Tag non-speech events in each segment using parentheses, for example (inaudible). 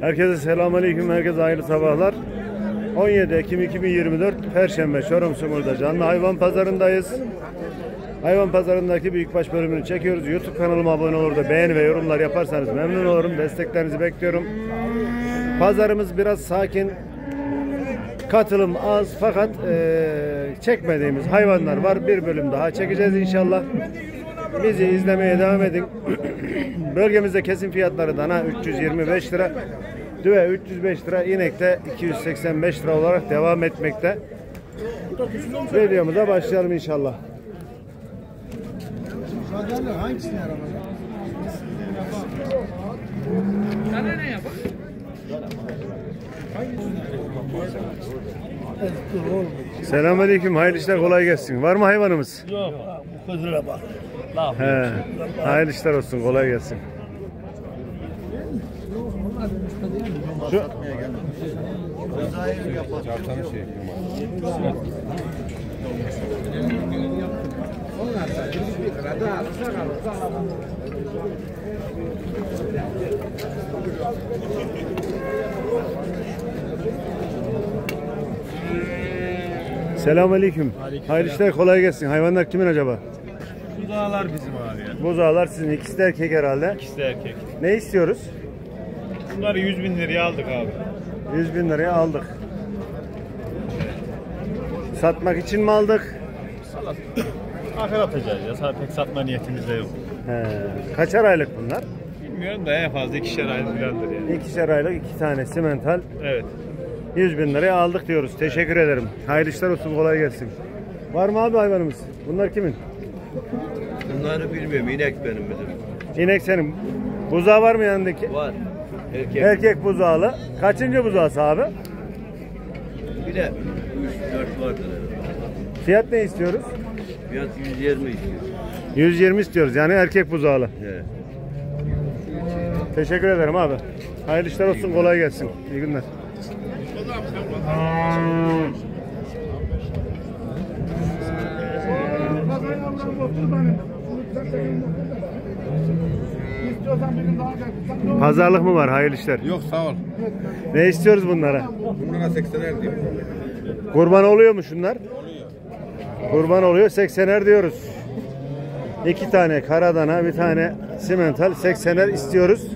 Herkese selamünaleyküm. Herkese hayırlı sabahlar. 17 Ekim 2024 Perşembe Çorum Sumur'da canlı hayvan pazarındayız. Hayvan pazarındaki büyükbaş bölümünü çekiyoruz. YouTube kanalıma abone olur da beğeni ve yorumlar yaparsanız memnun olurum. Desteklerinizi bekliyorum. Pazarımız biraz sakin. Katılım az fakat eee, çekmediğimiz hayvanlar var. Bir bölüm daha çekeceğiz inşallah. Bizi izlemeye devam edin. (coughs) Bölgemizde kesim fiyatları dana 325 lira, düve 305 lira, inek de 285 lira olarak devam etmekte. Videomuza başlayalım inşallah. Selamünaleyküm. Hayırlı işler kolay gelsin. Var mı hayvanımız? Yok, bu kızıra bak. He. Hayırlı işler olsun. Kolay gelsin. Şu Selamünaleyküm. Hayırlı işler kolay gelsin. Hayvanlar kimin acaba? Bu dağlar bizim abi ya. Buzağlar sizin. ikisi de erkek herhalde. İkisi de erkek. Ne istiyoruz? Bunları 100 bin liraya aldık abi. 100 bin liraya aldık. Satmak için mi aldık? Salat. Ahir atacağız ya. Sadece pek satma niyetimiz de yok. He. Kaçar aylık bunlar? Bilmiyorum da en fazla ikişer ay filandır yani. İkişer aylık iki tane simental. Evet. 100 bin liraya aldık diyoruz. Teşekkür ederim. Hayırlı işler olsun. Kolay gelsin. Var mı abi hayvanımız? Bunlar kimin? Bunları bilmiyorum. inek benim bizim. İnek senin. Buzağı var mı yanındaki? Var. Erkek. Erkek buzağlı. Kaçıncı buzağısı abi? Bir de 3-4 vardır herhalde. Fiyat ne istiyoruz? Fiyat 120 istiyor. 120 istiyoruz. Yani erkek buzağlı. Evet. Teşekkür ederim abi. Hayırlı işler olsun. Kolay gelsin. İyi günler. Pazarlık mı var? Hayırlı işler. Yok sağ ol. Ne istiyoruz bunlara? Bunlara 80'er diyor. Kurban oluyor mu şunlar? Kurban oluyor. 80'er diyoruz. İki tane karadana, bir tane simental 80'er istiyoruz.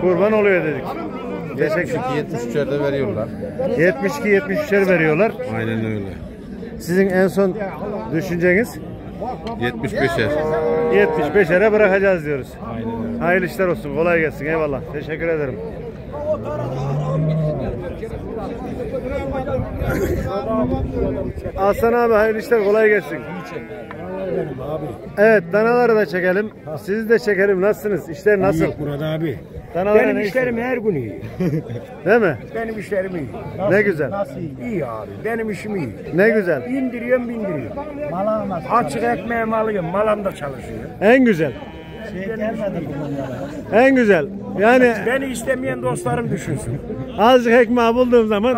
Kurban oluyor dedik. Teşekkür. 73'lerde veriyorlar. 72 73'er veriyorlar. Aynen öyle. Sizin en son düşünceniz 75'er. 75'ere bırakacağız diyoruz. Hayırlı işler olsun. Kolay gelsin. Eyvallah. Teşekkür ederim. Aslan abi hayırlı işler. Kolay gelsin. Evet danaları da çekelim. Sizi de çekelim. Nasılsınız? İşler nasıl? Murat abi. Danalara Benim ne işlerim her gün iyi. (laughs) Değil mi? Benim işlerim iyi. Ne güzel. İyi abi. Benim işim iyi. Ne güzel. İndiriyorum bindiriyorum. Açık ekmeğimi alıyorum. Malam da çalışıyor. En güzel. En güzel. Yani Beni istemeyen dostlarım düşünsün. azıcık ekmeği bulduğum zaman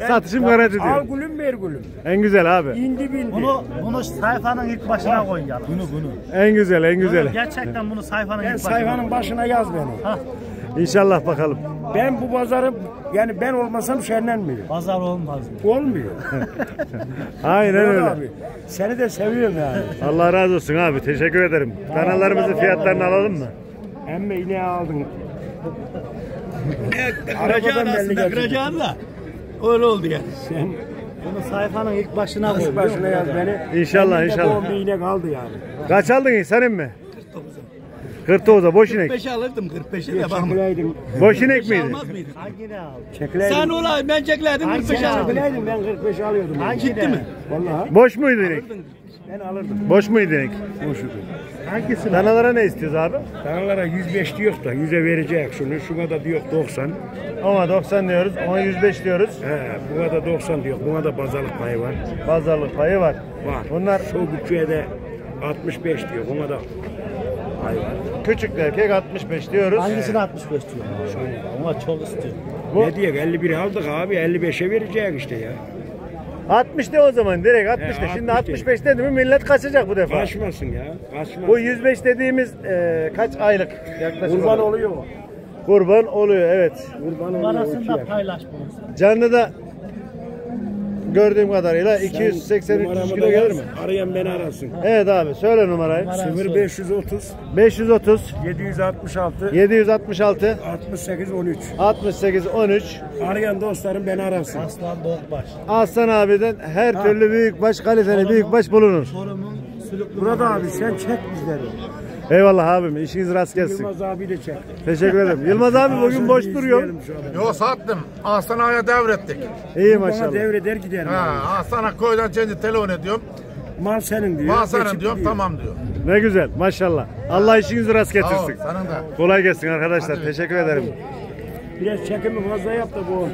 Ben- satışım Al garanti diyor. gülüm ver gülüm. En güzel abi. İndi bindi. Bunu bunu sayfanın ilk başına koy ya. Bunu bunu. En güzel, en güzel. Gerçekten bunu sayfanın ben ilk başına. sayfanın başına yaz beni. İnşallah bakalım. Ben bu pazarı yani ben olmasam şenlenmiyor. Pazar olmaz. Olmuyor. (laughs) Aynen öyle. abi. Seni de seviyorum yani. Allah razı olsun abi. Teşekkür ederim. Danalarımızın fiyatlarını alalım mı? Emme ineği aldın. (laughs) Belli geldi. Kıracağın da. Öyle oldu ya. Sen Bunu sayfanın ilk başına koy. Baş başına yaz beni. İnşallah, inşallah. bir inek aldı yani. Kaç aldın senin mi? 49'a boş inek. 45 alırdım 45'e de bakma. Çekileydin. Boş inek miydi? Almaz mıydın? Hangini? Çekileydin. Sen ola ben çeklerdim 45 Sen alırdım. çekileydin ben 45 alıyordum. Gitti mi? Vallahi Boş muydu inek? ben alırdım. Boş muydu inek? Boşudu. Hangisi? Danalara ne istiyoruz abi? Danalara 105 diyor da 100'e verecek şunu. Şuna da diyor 90. Ona 90 diyoruz, ona 105 diyoruz. He, buna da 90 diyor. Buna da pazarlık payı var. Pazarlık payı var. Var. Bunlar Şu bütçeye de 65 diyor. Buna da pay var. küçük erkek 65 diyoruz. Hangisini 65 diyor? Ama çok istiyor. Bu- Ne diyor 51 aldık abi 55'e verecek işte ya. 60 de o zaman direkt 60 de. He, Şimdi 60 de. 65 dedi mi millet kaçacak bu defa. Kaçmasın ya. Kaçmasın. Bu 105 dediğimiz e, kaç aylık yaklaşık? Kurban olarak? oluyor. Kurban oluyor evet. Parasını da paylaş bunu. Canlı da gördüğüm kadarıyla 280-300 kilo gelir mi? Arayan beni arasın. Evet abi söyle numarayı. 0530 530 766 766 68 13. 68 13 Arayan dostlarım beni arasın. Aslan Doğukbaş. Aslan abiden her türlü büyükbaş kaliteli büyükbaş bulunur. Burada abi sen çek bizleri. Eyvallah abim işiniz rast gelsin. Yılmaz abiyle çek. Teşekkür ederim. Yılmaz abi bugün boş duruyor. Yo sattım. Ağa'ya devrettik. İyi Bana maşallah. devreder giderim. Ha, abi. Aslan'a koydan kendi telefon ediyorum. Mal senin diyor. Mal geçip diyorum tamam diyor. Ne güzel maşallah. Allah işinizi rast Sağ ol getirsin. sana da. Kolay gelsin arkadaşlar. Teşekkür ederim. Biraz çekimi fazla yap da bu.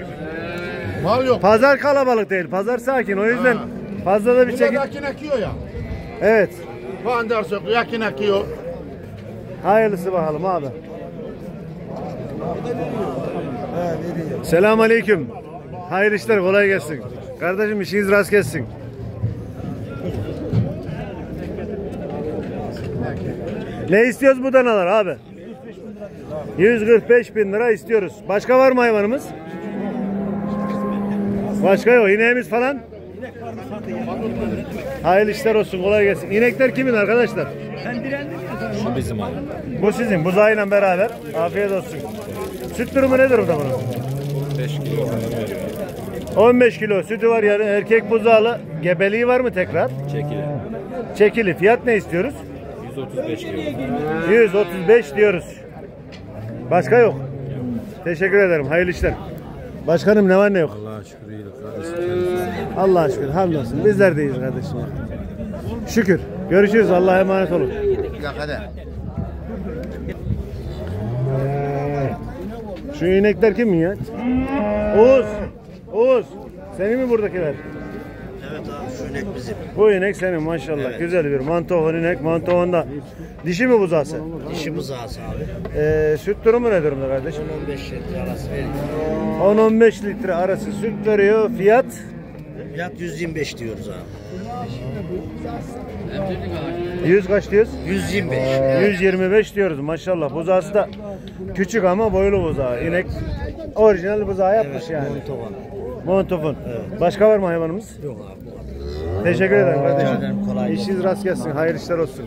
Mal yok. Pazar kalabalık değil. Pazar sakin. O yüzden Ha. fazla da bir çekim. yakin ekiyor ya. Evet. Bandar söküyor, yakin ekiyor. Hayırlısı bakalım abi. Selam aleyküm. Hayırlı işler kolay gelsin. Kardeşim işiniz rast gelsin. Ne istiyoruz bu danalar abi? 145 bin lira istiyoruz. Başka var mı hayvanımız? Başka yok. İneğimiz falan? Hayırlı işler olsun. Kolay gelsin. İnekler kimin arkadaşlar? Şu bizim abi. Bu sizin buzağıyla beraber. Afiyet olsun. Süt durumu ne durumda bunun? 5 kilo falan veriyor. 15 kilo sütü var yani erkek buzağlı. Gebeliği var mı tekrar? Çekili. Çekili. Fiyat ne istiyoruz? 135 kilo. 135 diyoruz. Başka yok. Teşekkür ederim. Hayırlı işler. Başkanım ne var ne yok? Allah'a şükür iyilik kardeşim. Allah şükür. Hamdolsun. Bizler deyiz kardeşim. Şükür. Görüşürüz. Allah'a emanet olun. Hadi. Şu inekler kimin ya? Oğuz. Oğuz. Senin mi buradakiler? Evet abi şu inek bizim. Bu inek senin maşallah. Güzel bir mantohon inek. Mantohonda dişi mi buzağısı? Dişi buzağısı abi. Ee, süt durumu ne durumda kardeşim? 15 litre arası veriyor. 10-15 litre arası süt veriyor. Fiyat Fiyat 125 diyoruz abi. 100 kaç diyoruz? 125. 125 diyoruz maşallah. Buzağısı da küçük ama boylu buzağı. İnek orijinal buzağı yapmış yani. Montovan. Montofon. Başka var mı hayvanımız? Yok abi. Teşekkür ederim kardeşim. ederim, kolay gelsin. İşiniz rast gelsin. Hayırlı işler olsun.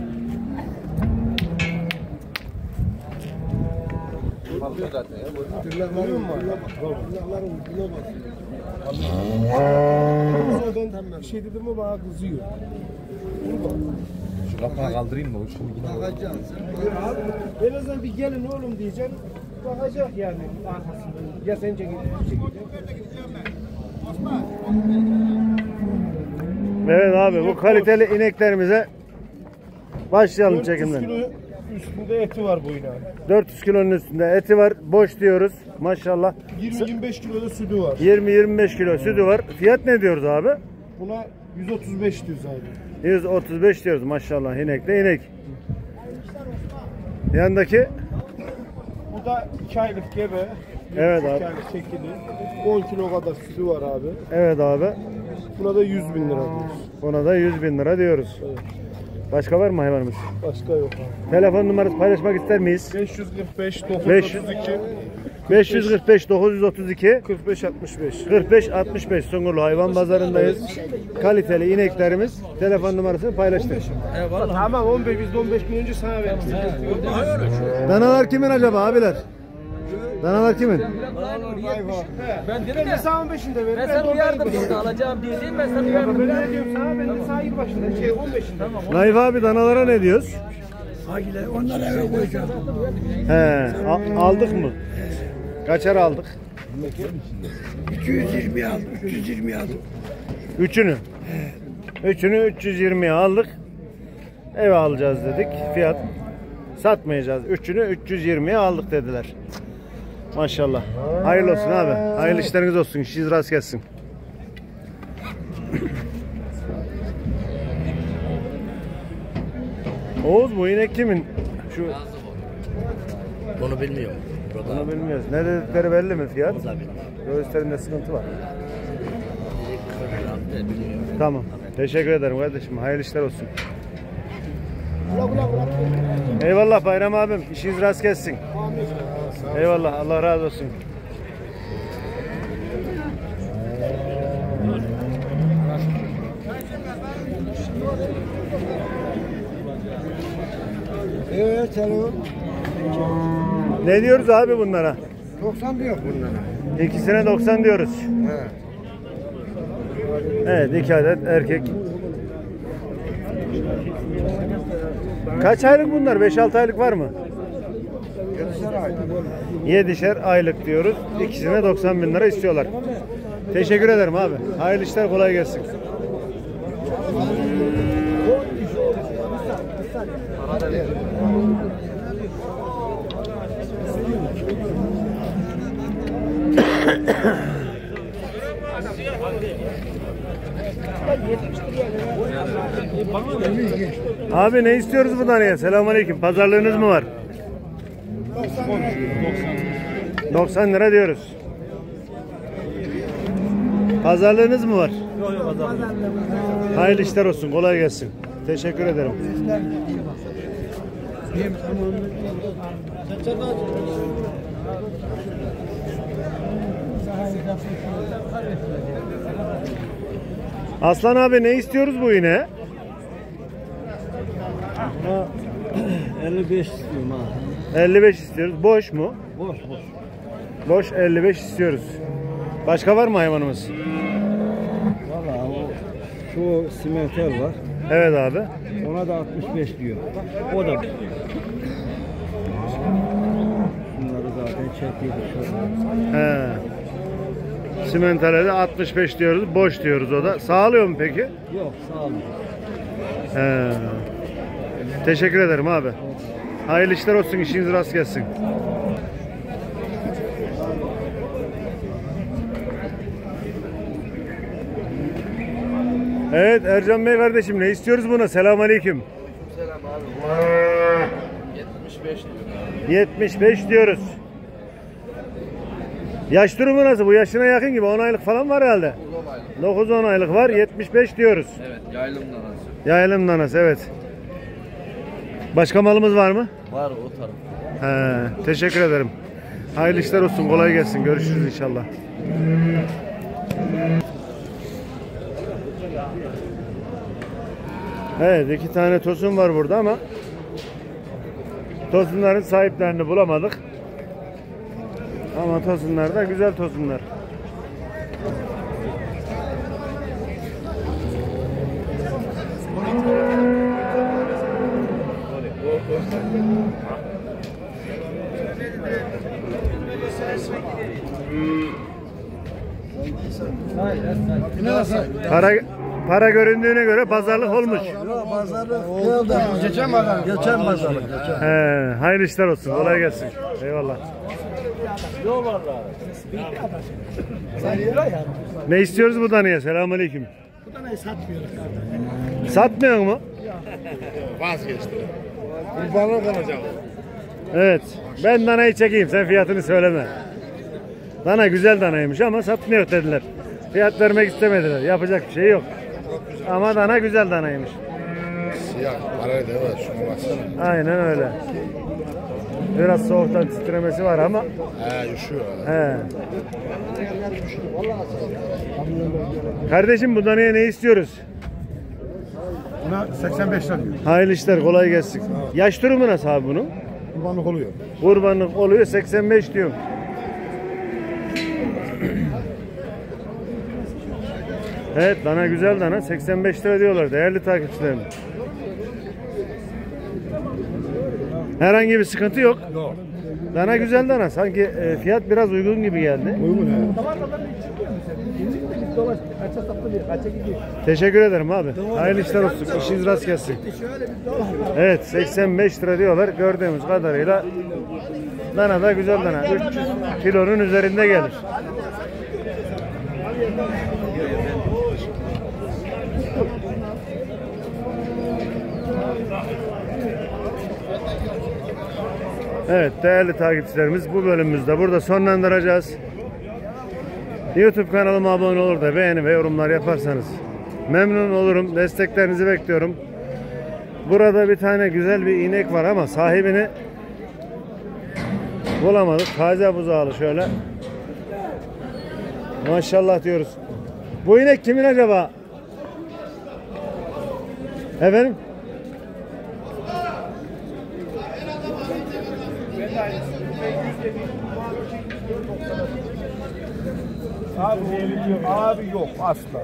Ben bir şey dedim mi bana kızıyor. Şu kapağı kaldırayım mı? Şimdi yine En azından bir gelin oğlum diyeceğim. Bakacak yani arkasından. Ya sence gidecek. Evet abi bu kaliteli ineklerimize başlayalım çekimden. Üstünde eti var bu inan. 400 kilonun üstünde eti var. Boş diyoruz. Maşallah. 20-25 kiloda sütü var. 20-25 kilo sütü var. Fiyat ne diyoruz abi? Buna 135 diyoruz abi. 135 diyoruz maşallah inekte inek. Yandaki Bu da 2 aylık gebe. Evet 2 abi. aylık çekili. 10 kilo kadar sütü var abi. Evet abi. Buna da 100 bin lira diyoruz. Buna da 100 bin lira diyoruz. Başka var mı hayvanımız? Başka yok abi. Telefon numarası paylaşmak ister miyiz? 545 Beş- 932 545 932 45 65. 45 65 Sungurlu hayvan pazarındayız. Kaliteli ineklerimiz telefon numarasını paylaştık. Tamam 15 biz de 15 bin önce sana verdik. Danalar kimin acaba abiler? Danalar kimin? Ben dedim ya sana 15'inde verin. Ben sana uyardım burada alacağım diye değil mi? Ben sana Ben uyardım. ne diyorum sana ben de sana başında şey 15'inde. Tamam. Naif abi danalara ne diyoruz? Onları eve koyacağım. He, aldık mı? Kaçar aldık? 220 aldım. 320 aldım. Üçünü. Üçünü 320'ye aldık. Eve alacağız dedik. Fiyat satmayacağız. Üçünü 320'ye aldık dediler. Maşallah. Hayırlı olsun abi. Hayırlı işleriniz olsun. İşiniz rast gelsin. Oğuz bu inek kimin? Şu Bunu bilmiyorum. Burada bunu bilmiyoruz. Ne dedikleri belli mi fiyat? da bilmiyorum. Göğüslerinde sıkıntı var. Bilmiyorum. Tamam. Teşekkür ederim kardeşim. Hayırlı işler olsun. Eyvallah Bayram abim. İşiniz rast gelsin. Eyvallah. Allah razı olsun. Evet alo. Ne diyoruz abi bunlara? 90 diyor bunlara. İkisine 90 diyoruz. Evet iki adet erkek. Kaç aylık bunlar? 5-6 aylık var mı? 7'şer aylık diyoruz. İkisine 90 bin lira istiyorlar. Teşekkür ederim abi. Hayırlı işler kolay gelsin. Abi ne istiyoruz bu danaya? Selamünaleyküm. Pazarlığınız mı var? 90 lira diyoruz. Pazarlığınız mı var? Yok yok pazarlık. Hayırlı işler olsun. Kolay gelsin. Teşekkür ederim. Aslan abi ne istiyoruz bu yine? 55 (clears throat) istiyorum. 55 istiyoruz. Boş mu? Boş boş. Boş 55 istiyoruz. Başka var mı hayvanımız? Valla şu simenter var. Evet abi. Ona da 65 diyor. O da. Bunları zaten şurada. He. Simentalede 65 diyoruz. Boş diyoruz o da. Sağlıyor mu peki? Yok sağ olun. He. Teşekkür ederim abi. Hayırlı işler olsun. işiniz rast gelsin. Evet Ercan Bey kardeşim ne istiyoruz buna? Selamünaleyküm. Selam abi. 75 diyor. 75 diyoruz. Yaş durumu nasıl? Bu yaşına yakın gibi 10 aylık falan var herhalde. 9-10 aylık var. 75 diyoruz. Evet yaylım danası. Yaylım nanası evet. Başka malımız var mı? Var o taraf. He, teşekkür ederim. Hayırlı işler olsun. Kolay gelsin. Görüşürüz inşallah. Evet iki tane tosun var burada ama tosunların sahiplerini bulamadık. Ama tosunlar da güzel tosunlar. Para para göründüğüne göre pazarlık olmuş. Geçen pazar. Geçen pazar. He, hayırlı işler olsun. Kolay gelsin. Eyvallah. Ne istiyoruz bu danaya? Selamünaleyküm. Bu danayı satmıyoruz. Satmıyor mu? Kurbanlık alacak. Evet. Ben danayı çekeyim. Sen fiyatını söyleme. Dana güzel danaymış ama satmıyor dediler. Fiyat vermek istemediler. Yapacak bir şey yok. Ama dana güzel danaymış. Siyah. Parayı da var. Şuna baksana. Aynen öyle. Biraz soğuktan titremesi var ama. He üşüyor. He. Kardeşim bu danaya ne istiyoruz? Buna 85 lira diyor. Hayırlı işler kolay gelsin. Yaş durumu nasıl abi bunun? Kurbanlık oluyor. Kurbanlık oluyor 85 diyorum. Evet dana güzel dana 85 lira diyorlar değerli takipçilerim. Herhangi bir sıkıntı yok. Yok. Dana güzel dana sanki e, fiyat biraz uygun gibi geldi. Uygun he. Teşekkür ederim abi. Hayırlı işler olsun. İşiniz rast gelsin. Evet 85 lira diyorlar. Gördüğümüz kadarıyla dana da güzel dana. 300 kilonun üzerinde gelir. Evet değerli takipçilerimiz bu bölümümüzde burada sonlandıracağız. YouTube kanalıma abone olur da beğeni ve yorumlar yaparsanız memnun olurum. Desteklerinizi bekliyorum. Burada bir tane güzel bir inek var ama sahibini bulamadık. Taze buzağlı şöyle. Maşallah diyoruz. Bu inek kimin acaba? Efendim? Abi, abi yok asla.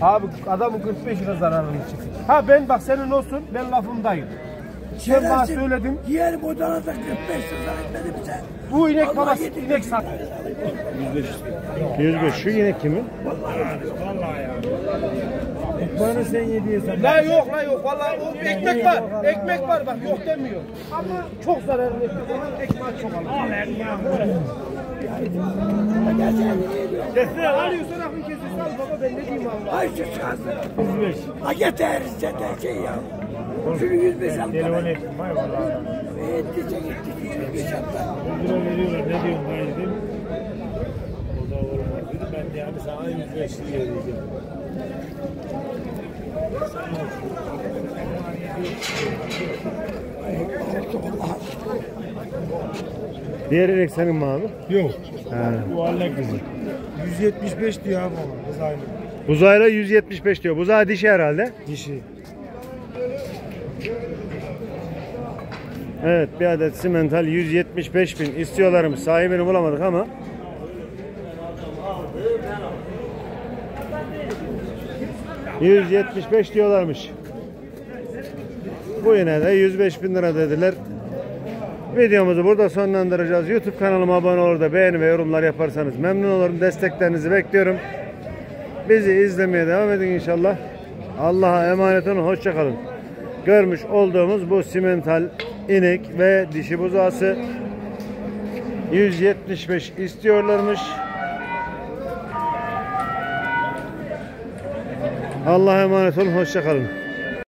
Abi adamın 45 lira zararını çıktı. Ha ben bak senin olsun ben lafımdayım. Sen bana söyledin. Diğer bodana da 45 lira etmedi bize. Bu inek Allah bana inek sat. 105. Şu inek kimin? Bana sen yediyorsan. La yok la yok vallahi o ekmek var. Ekmek var bak yok demiyor. Ama çok zararlı ekmek. Ekmeği çok alır. Desene alıyorsan aklın kesesi al baba ben ne diyeyim Allah. Ay şu çıkarsın. 105. Ha yeter zaten şey ya. Şunu 105 al. Telefon ettim. Hay valla. Ettiyse gitti. 105 al. veriyorlar ne diyorsun ben dedim. O da olmaz dedi. Ben de yani sana 105 liraya diyeceğim. Diğer inek senin mi abi? Yok. He. Bu halle kızı. 175 diyor abi ona. Kız aynı. Buzağıyla 175 diyor. Buzağı dişi herhalde. Dişi. Evet bir adet simental 175 bin istiyorlarmış. Sahibini bulamadık ama. ...175 diyorlarmış. Bu yine de 105 bin lira dediler. Videomuzu burada sonlandıracağız. YouTube kanalıma abone olur da beğeni ve yorumlar yaparsanız memnun olurum. Desteklerinizi bekliyorum. Bizi izlemeye devam edin inşallah. Allah'a emanet olun. Hoşçakalın. Görmüş olduğumuz bu simental inek ve dişi buzağısı 175 istiyorlarmış. Allah'a emanet olun. Hoşçakalın.